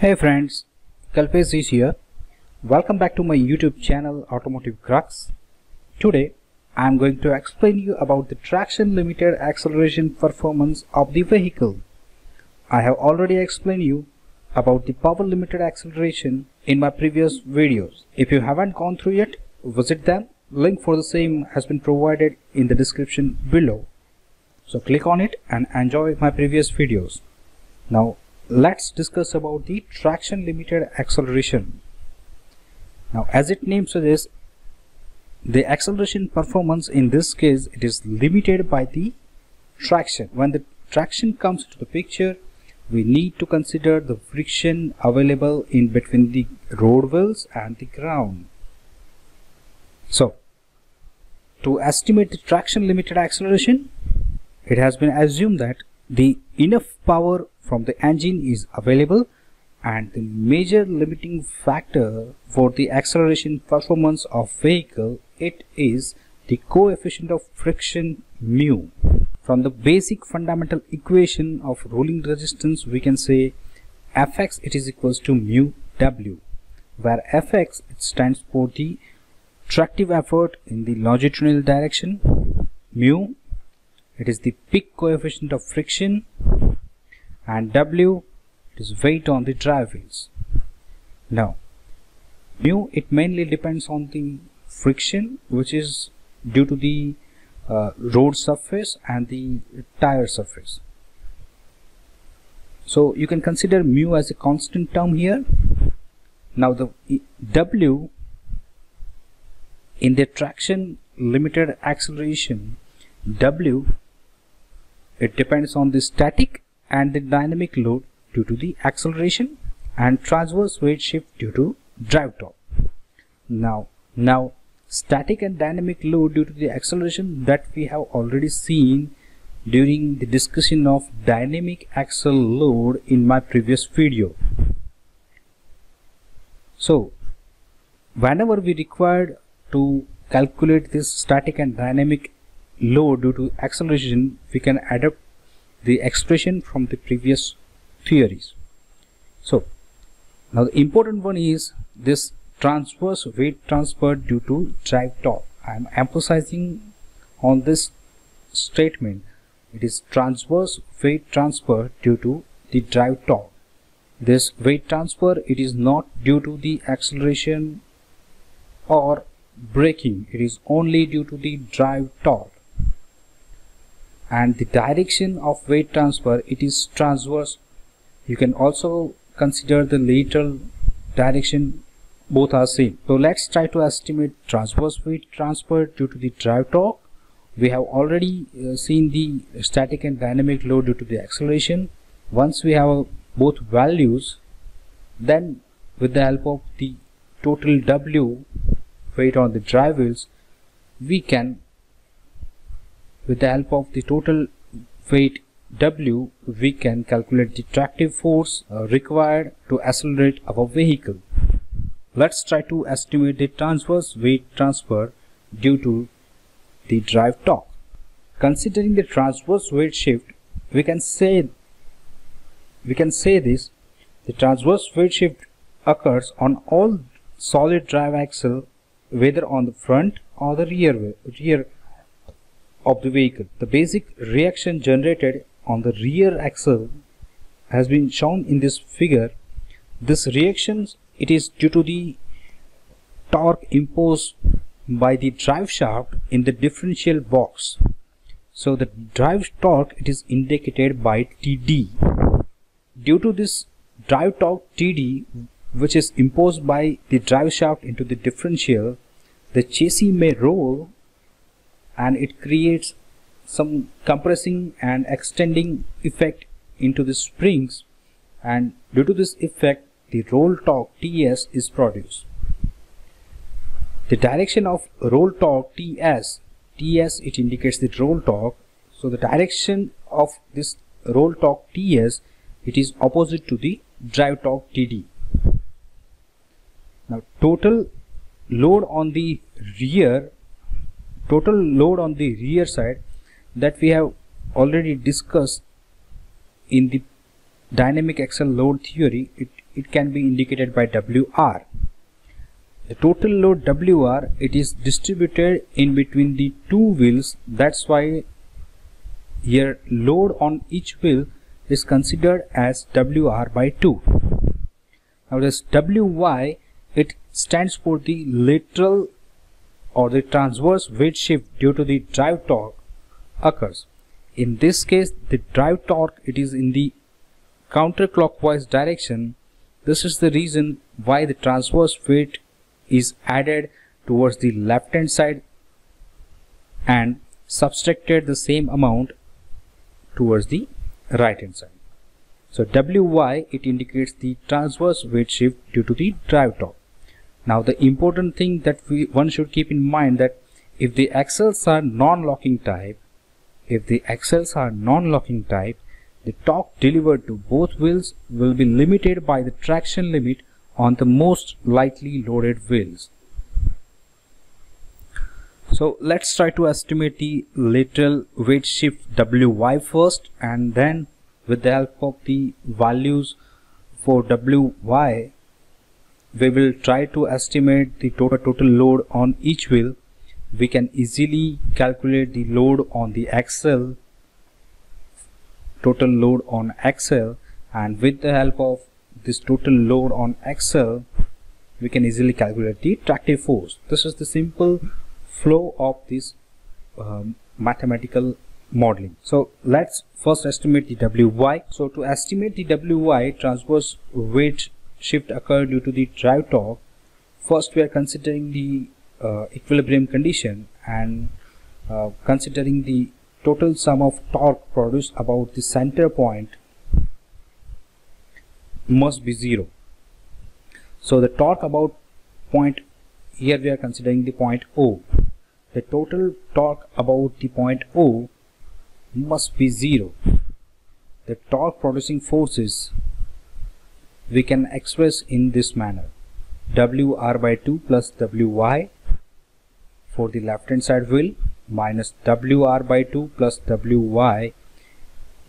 Hey friends, Kalpesh is here. Welcome back to my YouTube channel Automotive Crux. Today I am going to explain you about the traction limited acceleration performance of the vehicle. I have already explained you about the power limited acceleration in my previous videos. If you haven't gone through yet, visit them. Link for the same has been provided in the description below. So click on it and enjoy my previous videos. Now let's discuss about the traction limited acceleration. Now as its name suggests, the acceleration performance in this case it is limited by the traction. When the traction comes to the picture, we need to consider the friction available in between the road wheels and the ground. So, to estimate the traction limited acceleration, it has been assumed that the enough power from the engine is available and the major limiting factor for the acceleration performance of vehicle it is the coefficient of friction mu. From the basic fundamental equation of rolling resistance we can say fx it is equals to mu w where fx it stands for the tractive effort in the longitudinal direction. Mu it is the peak coefficient of friction and w it is weight on the drive wheels. Now mu it mainly depends on the friction which is due to the uh, road surface and the tire surface. So you can consider mu as a constant term here. Now the w in the traction limited acceleration w it depends on the static and the dynamic load due to the acceleration and transverse weight shift due to drive torque. Now, now static and dynamic load due to the acceleration that we have already seen during the discussion of dynamic axle load in my previous video. So, whenever we required to calculate this static and dynamic load due to acceleration we can adapt the expression from the previous theories. So now the important one is this transverse weight transfer due to drive torque. I am emphasizing on this statement. It is transverse weight transfer due to the drive torque. This weight transfer it is not due to the acceleration or braking. It is only due to the drive torque and the direction of weight transfer it is transverse. You can also consider the lateral direction both are same. So let's try to estimate transverse weight transfer due to the drive torque. We have already uh, seen the static and dynamic load due to the acceleration. Once we have both values then with the help of the total W weight on the drive wheels we can with the help of the total weight W, we can calculate the tractive force uh, required to accelerate our vehicle. Let's try to estimate the transverse weight transfer due to the drive torque. Considering the transverse weight shift, we can say we can say this the transverse weight shift occurs on all solid drive axle whether on the front or the rear rear of the vehicle. The basic reaction generated on the rear axle has been shown in this figure. This reaction it is due to the torque imposed by the drive shaft in the differential box. So the drive torque it is indicated by TD. Due to this drive torque TD which is imposed by the drive shaft into the differential, the chassis may roll and it creates some compressing and extending effect into the springs and due to this effect the roll torque TS is produced. The direction of roll torque TS, TS it indicates the roll torque so the direction of this roll torque TS it is opposite to the drive torque TD. Now total load on the rear total load on the rear side that we have already discussed in the dynamic axle load theory it it can be indicated by WR. The total load WR it is distributed in between the two wheels that's why here load on each wheel is considered as WR by 2. Now this WY it stands for the lateral or the transverse weight shift due to the drive torque occurs. In this case the drive torque it is in the counterclockwise direction. This is the reason why the transverse weight is added towards the left hand side and subtracted the same amount towards the right hand side. So WY it indicates the transverse weight shift due to the drive torque. Now the important thing that we one should keep in mind that if the axles are non-locking type, if the axles are non-locking type, the torque delivered to both wheels will be limited by the traction limit on the most lightly loaded wheels. So let's try to estimate the lateral weight shift Wy first and then with the help of the values for Wy we will try to estimate the total, total load on each wheel. We can easily calculate the load on the axle total load on axle and with the help of this total load on axle we can easily calculate the tractive force. This is the simple flow of this um, mathematical modeling. So let's first estimate the wy so to estimate the wy transverse weight shift occur due to the drive torque. First we are considering the uh, equilibrium condition and uh, considering the total sum of torque produced about the center point must be zero. So the torque about point here we are considering the point O. The total torque about the point O must be zero. The torque producing forces we can express in this manner. WR by 2 plus WY for the left hand side wheel minus WR by 2 plus WY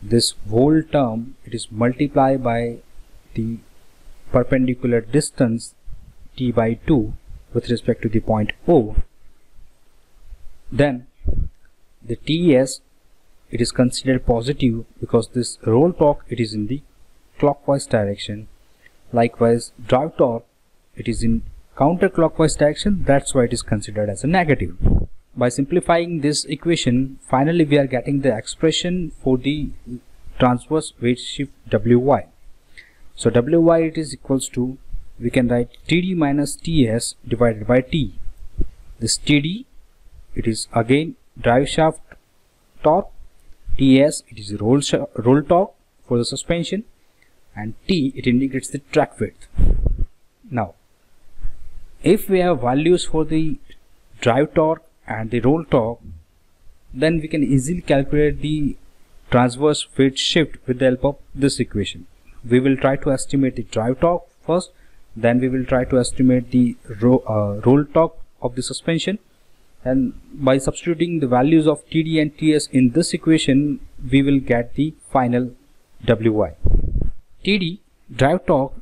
this whole term it is multiplied by the perpendicular distance t by 2 with respect to the point O. Then the TS it is considered positive because this roll torque it is in the clockwise direction likewise drive torque it is in counterclockwise direction that's why it is considered as a negative. By simplifying this equation finally we are getting the expression for the transverse weight shift Wy. So Wy it is equals to we can write Td minus Ts divided by T. This Td it is again drive shaft torque. Ts it is roll, roll torque for the suspension and T it indicates the track width. Now if we have values for the drive torque and the roll torque then we can easily calculate the transverse weight shift with the help of this equation. We will try to estimate the drive torque first then we will try to estimate the ro uh, roll torque of the suspension. And by substituting the values of TD and TS in this equation we will get the final WY. TD drive torque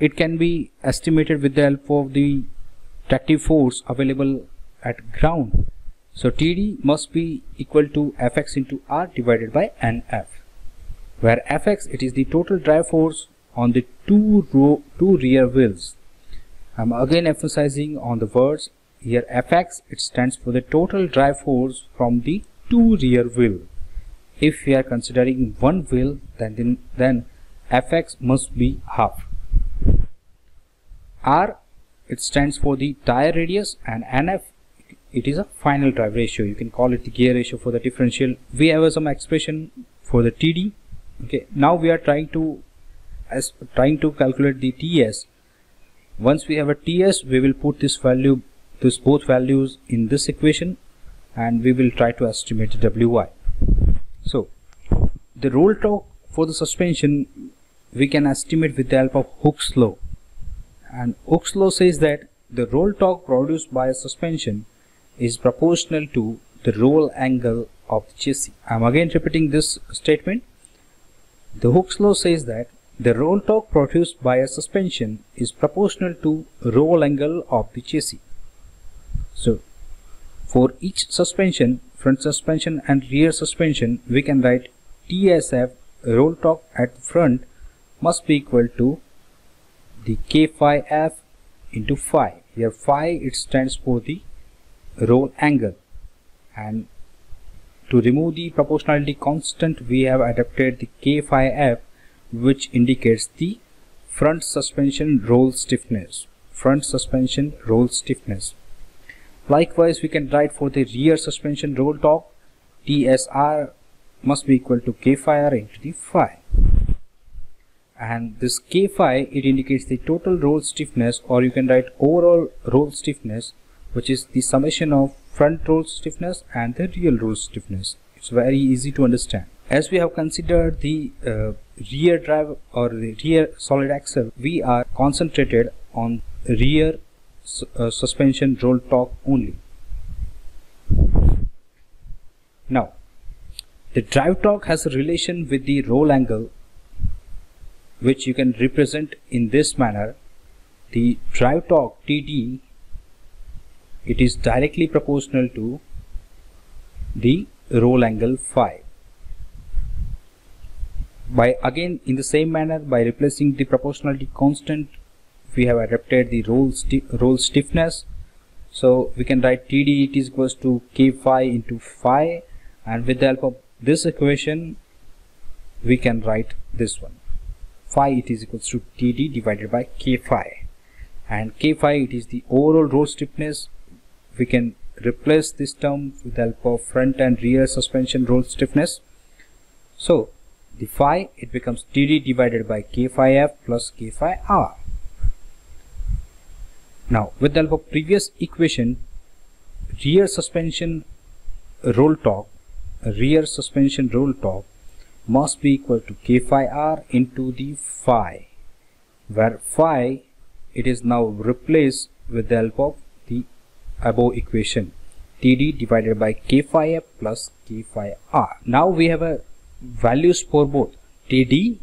it can be estimated with the help of the tractive force available at ground. So TD must be equal to Fx into R divided by NF where Fx it is the total drive force on the two row two rear wheels. I'm again emphasizing on the words here Fx it stands for the total drive force from the two rear wheel. If we are considering one wheel then then, then Fx must be half. R it stands for the tire radius and NF it is a final drive ratio. You can call it the gear ratio for the differential. We have some expression for the TD okay now we are trying to as trying to calculate the TS once we have a TS we will put this value this both values in this equation and we will try to estimate WY so the roll torque for the suspension we can estimate with the help of Hooke's law and Hooke's law says that the roll torque produced by a suspension is proportional to the roll angle of the chassis. I am again repeating this statement. The Hooke's law says that The roll torque produced by a suspension is proportional to roll angle of the chassis. So, for each suspension, front suspension and rear suspension, we can write TSF roll torque at front must be equal to the K phi F into phi. Here phi it stands for the roll angle and to remove the proportionality constant we have adapted the K phi F which indicates the front suspension roll stiffness. Front suspension roll stiffness. Likewise we can write for the rear suspension roll torque TSR must be equal to K phi R into the phi and this k phi it indicates the total roll stiffness or you can write overall roll stiffness which is the summation of front roll stiffness and the rear roll stiffness. It's very easy to understand. As we have considered the uh, rear drive or the rear solid axle we are concentrated on rear su uh, suspension roll torque only. Now the drive torque has a relation with the roll angle which you can represent in this manner. The drive torque TD it is directly proportional to the roll angle phi. By again in the same manner by replacing the proportionality constant we have adapted the roll, sti roll stiffness. So we can write TD it is equals to K phi into phi and with the help of this equation we can write this one phi it is equals to TD divided by K phi. And K phi it is the overall roll stiffness. We can replace this term with the help of front and rear suspension roll stiffness. So the phi it becomes TD divided by K phi F plus K phi R. Now with the help of previous equation rear suspension roll torque rear suspension roll torque must be equal to k phi r into the phi where phi it is now replaced with the help of the above equation td divided by k phi f plus k phi r. Now we have a values for both td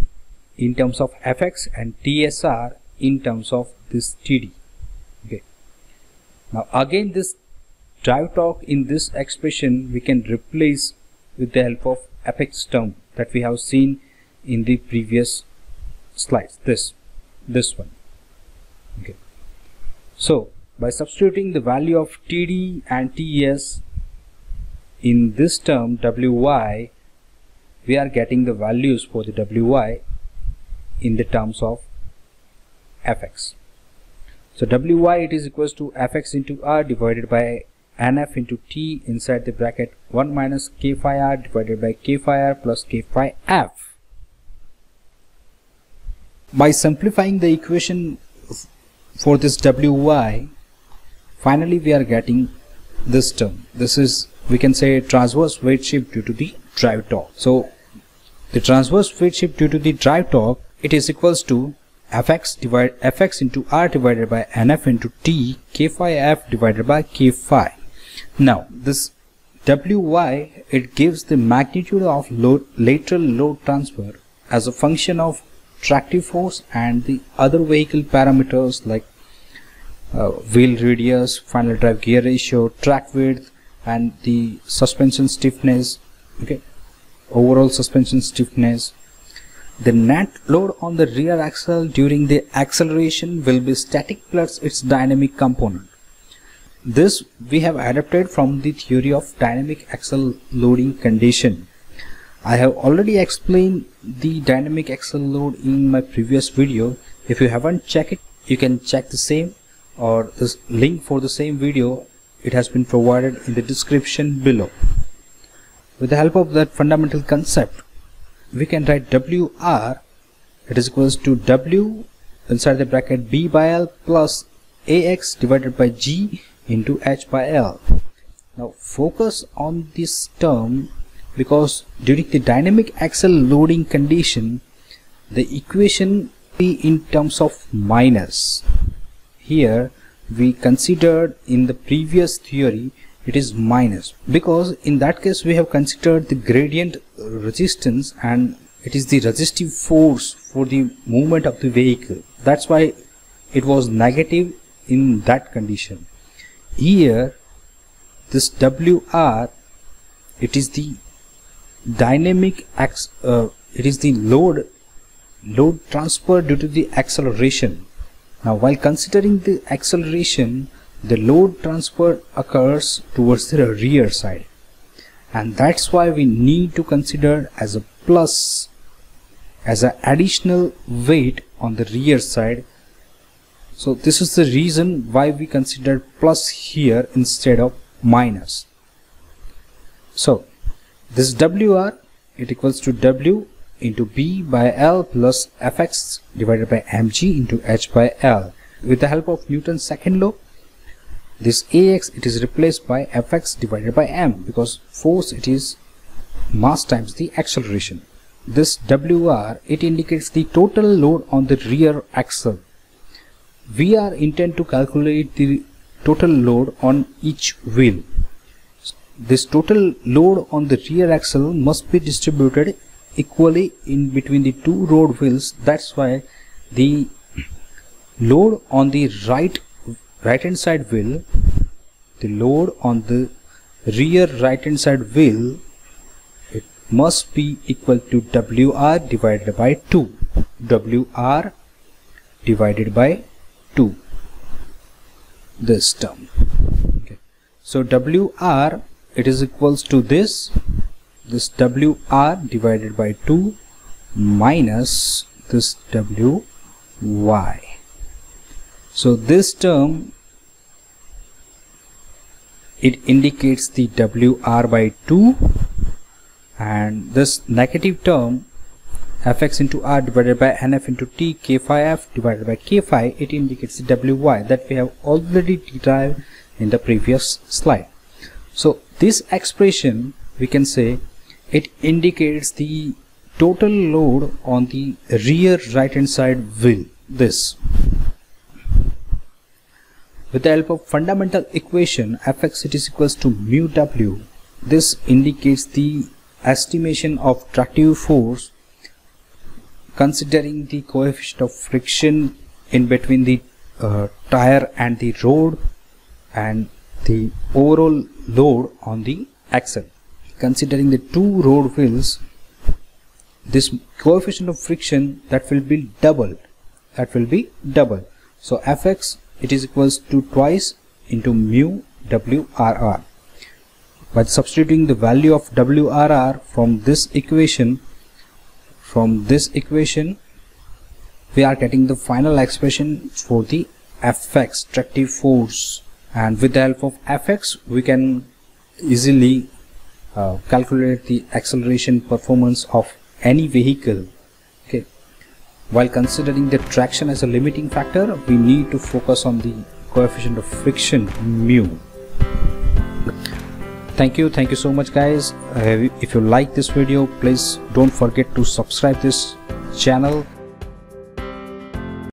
in terms of fx and tsr in terms of this td. Okay. Now again this drive torque in this expression we can replace with the help of fx term that we have seen in the previous slides this this one. Okay. So by substituting the value of TD and TS in this term WY we are getting the values for the WY in the terms of Fx so WY it is equals to Fx into R divided by nf into t inside the bracket 1 minus k phi r divided by k phi r plus k phi f. By simplifying the equation for this wy, finally we are getting this term. This is, we can say, transverse weight shift due to the drive torque. So, the transverse weight shift due to the drive torque, it is equals to fx divided fx into r divided by nf into t k phi f divided by k phi now this Wy it gives the magnitude of load, lateral load transfer as a function of tractive force and the other vehicle parameters like uh, wheel radius, final drive gear ratio, track width and the suspension stiffness okay? Overall suspension stiffness. The net load on the rear axle during the acceleration will be static plus its dynamic component this we have adapted from the theory of dynamic axle loading condition. I have already explained the dynamic axle load in my previous video. If you haven't checked it, you can check the same or this link for the same video. It has been provided in the description below. With the help of that fundamental concept, we can write WR it is equals to W inside the bracket B by L plus AX divided by G into h by L. Now focus on this term because during the dynamic axle loading condition the equation be in terms of minus. Here we considered in the previous theory it is minus because in that case we have considered the gradient resistance and it is the resistive force for the movement of the vehicle that's why it was negative in that condition here this WR it is the dynamic uh, it is the load load transfer due to the acceleration. Now while considering the acceleration the load transfer occurs towards the rear side. And that's why we need to consider as a plus as an additional weight on the rear side so this is the reason why we consider plus here instead of minus so this WR it equals to W into B by L plus Fx divided by mg into h by L. With the help of Newton's second law, this Ax it is replaced by Fx divided by m because force it is mass times the acceleration. This WR it indicates the total load on the rear axle. We are intend to calculate the total load on each wheel. This total load on the rear axle must be distributed equally in between the two road wheels that's why the load on the right right hand side wheel the load on the rear right hand side wheel it must be equal to WR divided by 2 WR divided by 2 this term okay so WR it is equals to this this WR divided by 2 minus this WY. So this term it indicates the WR by 2 and this negative term fx into r divided by nf into t k phi f divided by k phi it indicates wy that we have already derived in the previous slide. So this expression we can say it indicates the total load on the rear right hand side wheel. This. With the help of fundamental equation fx it is equals to mu w this indicates the estimation of tractive force considering the coefficient of friction in between the uh, tire and the road and the overall load on the axle. Considering the two road wheels this coefficient of friction that will be double that will be double. So fx it is equals to twice into mu wrr by substituting the value of wrr from this equation from this equation we are getting the final expression for the fx tractive force. And with the help of fx we can easily uh, calculate the acceleration performance of any vehicle. Okay. While considering the traction as a limiting factor we need to focus on the coefficient of friction mu thank you thank you so much guys. Uh, if you like this video please don't forget to subscribe this channel